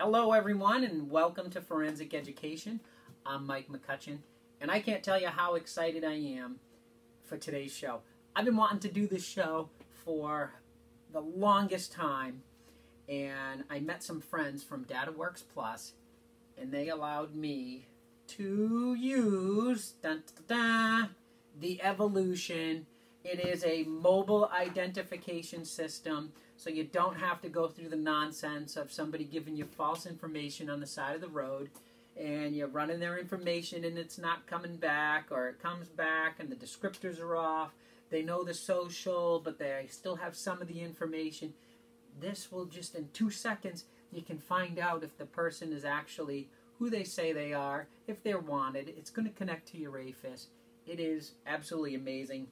Hello, everyone, and welcome to Forensic Education. I'm Mike McCutcheon, and I can't tell you how excited I am for today's show. I've been wanting to do this show for the longest time, and I met some friends from DataWorks Plus, and they allowed me to use dun, dun, dun, the Evolution. It is a mobile identification system so you don't have to go through the nonsense of somebody giving you false information on the side of the road and you're running their information and it's not coming back or it comes back and the descriptors are off. They know the social, but they still have some of the information. This will just in two seconds you can find out if the person is actually who they say they are, if they're wanted. It's going to connect to your AFIS. It is absolutely amazing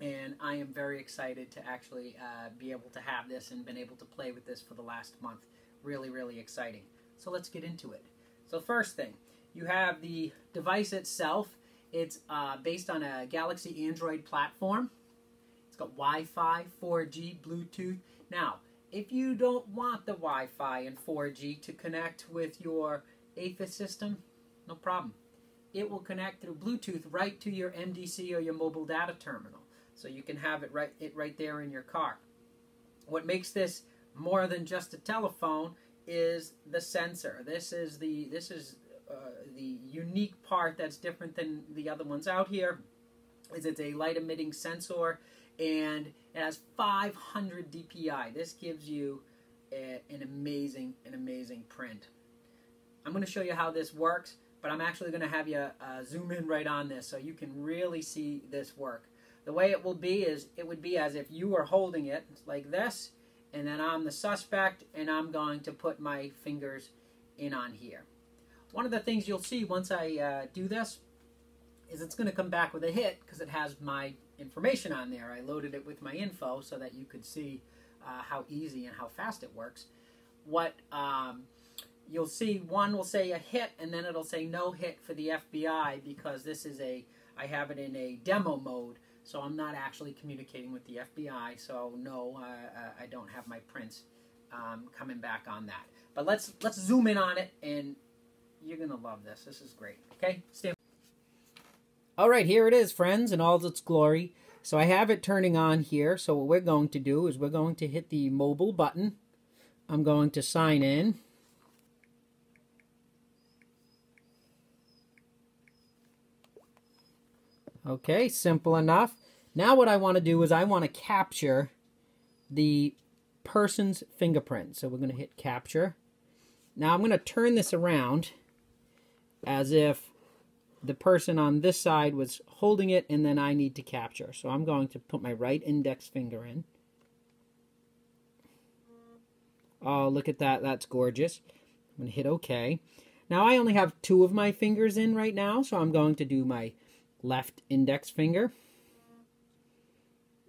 and I am very excited to actually uh, be able to have this and been able to play with this for the last month. Really, really exciting. So let's get into it. So first thing, you have the device itself. It's uh, based on a Galaxy Android platform. It's got Wi-Fi, 4G, Bluetooth. Now, if you don't want the Wi-Fi and 4G to connect with your AFIS system, no problem. It will connect through Bluetooth right to your MDC or your mobile data terminal so you can have it right it right there in your car. What makes this more than just a telephone is the sensor. This is the this is uh, the unique part that's different than the other ones out here. Is it's a light emitting sensor and it has 500 dpi. This gives you a, an amazing an amazing print. I'm going to show you how this works, but I'm actually going to have you uh, zoom in right on this so you can really see this work. The way it will be is it would be as if you were holding it like this, and then I'm the suspect, and I'm going to put my fingers in on here. One of the things you'll see once I uh, do this is it's going to come back with a hit because it has my information on there. I loaded it with my info so that you could see uh, how easy and how fast it works. What um, you'll see, one will say a hit, and then it'll say no hit for the FBI because this is a, I have it in a demo mode. So I'm not actually communicating with the FBI. So no, uh, I don't have my prints um, coming back on that. But let's let's zoom in on it, and you're gonna love this. This is great. Okay, stay. All right, here it is, friends, in all its glory. So I have it turning on here. So what we're going to do is we're going to hit the mobile button. I'm going to sign in. Okay, simple enough. Now what I want to do is I want to capture the person's fingerprint. So we're going to hit capture. Now I'm going to turn this around as if the person on this side was holding it and then I need to capture. So I'm going to put my right index finger in. Oh, look at that. That's gorgeous. I'm going to hit OK. Now I only have two of my fingers in right now, so I'm going to do my left index finger.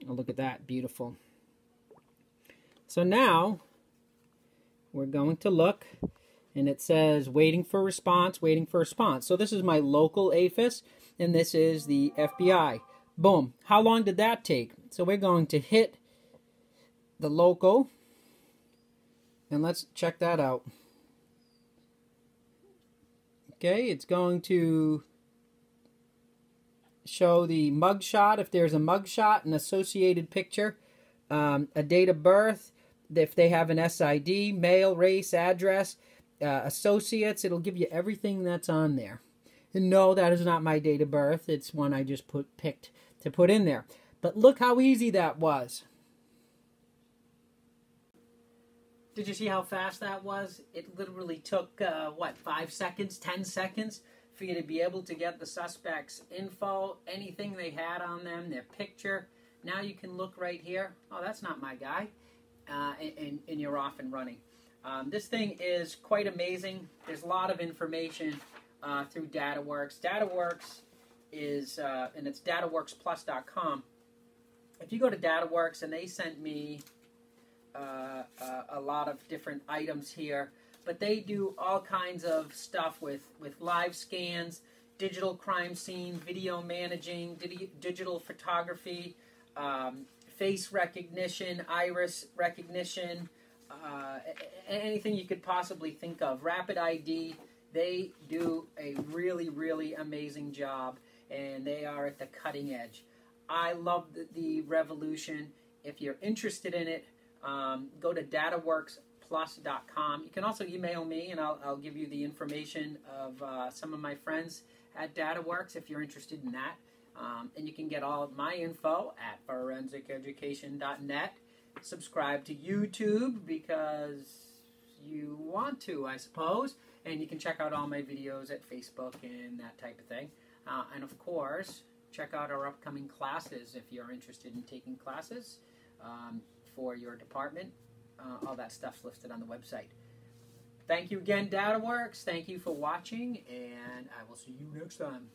Oh, look at that, beautiful. So now we're going to look and it says waiting for response, waiting for response. So this is my local AFIS and this is the FBI. Boom. How long did that take? So we're going to hit the local and let's check that out. Okay, it's going to show the mugshot if there's a mugshot, an associated picture, um, a date of birth, if they have an SID, male, race, address, uh, associates, it'll give you everything that's on there. And no, that is not my date of birth. It's one I just put picked to put in there. But look how easy that was. Did you see how fast that was? It literally took, uh, what, five seconds, ten seconds? For you to be able to get the suspect's info, anything they had on them, their picture. Now you can look right here. Oh, that's not my guy. Uh, and, and, you're off and running. Um, this thing is quite amazing. There's a lot of information uh, through DataWorks. DataWorks is, uh, and it's dataworksplus.com. If you go to DataWorks, and they sent me uh, uh, a lot of different items here but they do all kinds of stuff with, with live scans, digital crime scene, video managing, digital photography, um, face recognition, iris recognition, uh, anything you could possibly think of. Rapid ID, they do a really, really amazing job, and they are at the cutting edge. I love the, the revolution. If you're interested in it, um, go to dataworksplus.com. You can also email me, and I'll, I'll give you the information of uh, some of my friends at DataWorks if you're interested in that. Um, and you can get all of my info at forensiceducation.net. Subscribe to YouTube because you want to, I suppose. And you can check out all my videos at Facebook and that type of thing. Uh, and of course, check out our upcoming classes if you're interested in taking classes um, for your department. Uh, all that stuff's listed on the website. Thank you again, DataWorks. Thank you for watching, and I will see you next time.